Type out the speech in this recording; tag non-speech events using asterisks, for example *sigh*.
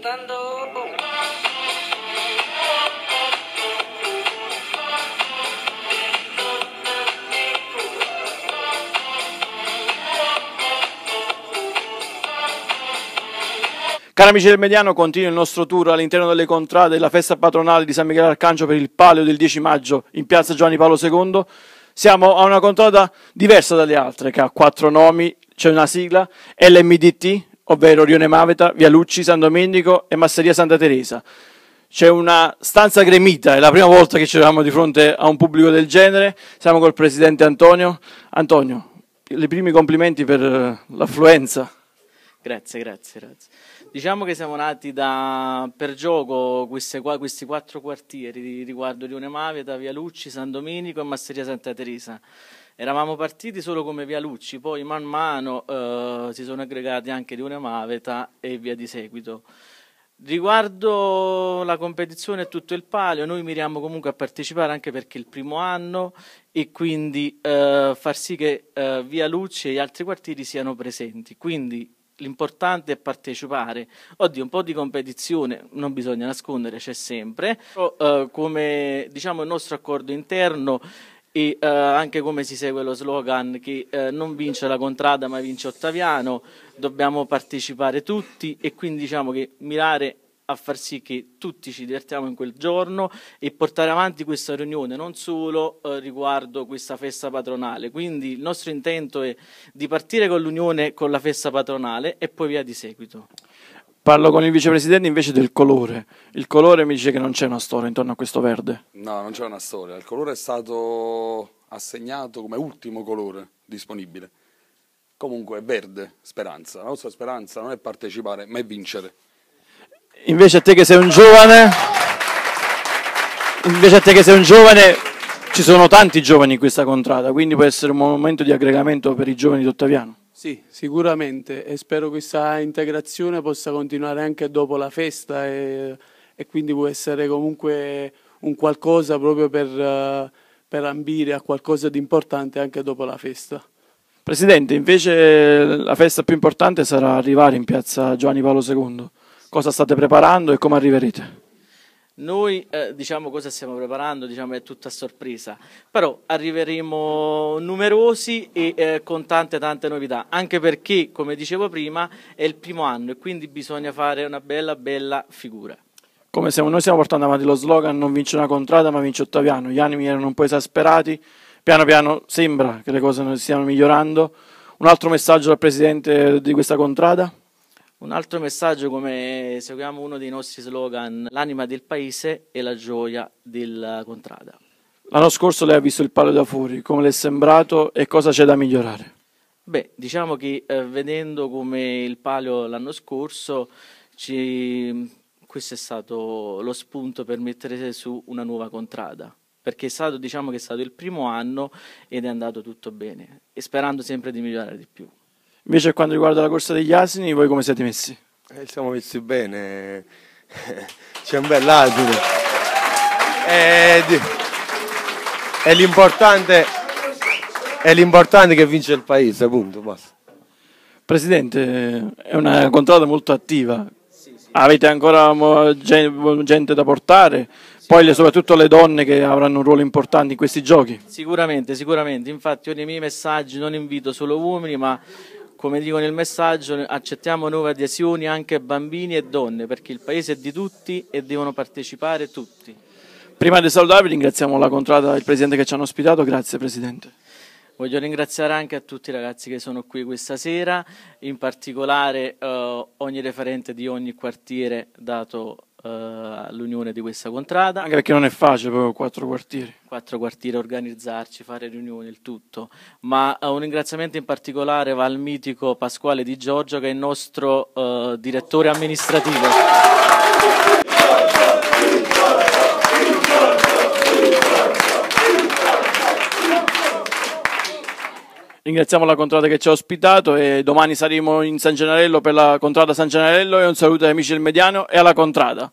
cantando. Cari amici del Mediano, continua il nostro tour all'interno delle contrade della festa patronale di San Michele Arcangio per il palio del 10 maggio in piazza Giovanni Paolo II. Siamo a una contrada diversa dalle altre, che ha quattro nomi, c'è una sigla, LMDT, ovvero Rione Maveta, Via Lucci, San Domenico e Masseria Santa Teresa. C'è una stanza gremita, è la prima volta che ci troviamo di fronte a un pubblico del genere. Siamo col presidente Antonio. Antonio, i primi complimenti per eh, l'affluenza. Grazie, grazie, grazie. Diciamo che siamo nati da, per gioco queste, questi quattro quartieri riguardo Rione Maveta, Via Lucci, San Domenico e Masseria Santa Teresa. Eravamo partiti solo come Via Lucci, poi man mano eh, si sono aggregati anche Rione Maveta e via di seguito. Riguardo la competizione e tutto il palio, noi miriamo comunque a partecipare anche perché è il primo anno e quindi eh, far sì che eh, Via Lucci e gli altri quartieri siano presenti. Quindi l'importante è partecipare. Oddio, un po' di competizione non bisogna nascondere, c'è sempre. Però, eh, come diciamo il nostro accordo interno e eh, anche come si segue lo slogan che eh, non vince la contrada ma vince Ottaviano, dobbiamo partecipare tutti e quindi diciamo che mirare a far sì che tutti ci divertiamo in quel giorno e portare avanti questa riunione non solo eh, riguardo questa festa patronale. Quindi il nostro intento è di partire con l'unione con la festa patronale e poi via di seguito. Parlo con il vicepresidente invece del colore. Il colore mi dice che non c'è una storia intorno a questo verde. No, non c'è una storia. Il colore è stato assegnato come ultimo colore disponibile. Comunque è verde, speranza. La nostra speranza non è partecipare, ma è vincere. Invece a te che sei un giovane, invece a te che sei un giovane, ci sono tanti giovani in questa contrada, quindi può essere un momento di aggregamento per i giovani di Ottaviano. Sì, sicuramente e spero questa integrazione possa continuare anche dopo la festa e, e quindi può essere comunque un qualcosa proprio per, per ambire a qualcosa di importante anche dopo la festa. Presidente, invece la festa più importante sarà arrivare in piazza Giovanni Paolo II. Cosa state preparando e come arriverete? Noi eh, diciamo cosa stiamo preparando, diciamo è tutta sorpresa, però arriveremo numerosi e eh, con tante tante novità, anche perché come dicevo prima è il primo anno e quindi bisogna fare una bella bella figura. Come siamo, noi stiamo portando avanti lo slogan non vince una contrada ma vince Ottaviano, gli animi erano un po' esasperati, piano piano sembra che le cose non stiano migliorando. Un altro messaggio al Presidente di questa contrada? Un altro messaggio, come seguiamo uno dei nostri slogan, l'anima del paese e la gioia della contrada. L'anno scorso lei ha visto il palo da fuori, come le è sembrato e cosa c'è da migliorare? Beh, diciamo che eh, vedendo come il palio l'anno scorso, ci... questo è stato lo spunto per mettere su una nuova contrada perché è stato, diciamo che è stato il primo anno ed è andato tutto bene e sperando sempre di migliorare di più. Invece quando riguarda la corsa degli asini, voi come siete messi? Eh, siamo messi bene, *laughs* c'è un bel asino. E, è l'importante è l'importante che vince il paese, appunto, basta. Presidente, è una contrada molto attiva. Avete ancora gente da portare? Poi soprattutto le donne che avranno un ruolo importante in questi giochi. Sicuramente, sicuramente. Infatti io nei miei messaggi non invito solo uomini, ma come dico nel messaggio, accettiamo nuove adesioni anche bambini e donne, perché il paese è di tutti e devono partecipare tutti. Prima di salutarvi ringraziamo la contrada e il Presidente che ci hanno ospitato, grazie Presidente. Voglio ringraziare anche a tutti i ragazzi che sono qui questa sera, in particolare eh, ogni referente di ogni quartiere dato uh, l'unione di questa contrada. Anche perché non è facile proprio quattro quartieri. Quattro quartieri, organizzarci, fare riunioni, il tutto. Ma uh, un ringraziamento in particolare va al mitico Pasquale Di Giorgio che è il nostro uh, direttore amministrativo. Ringraziamo la contrada che ci ha ospitato e domani saremo in San Gennarello per la contrada San Gennarello e un saluto agli amici del Mediano e alla contrada.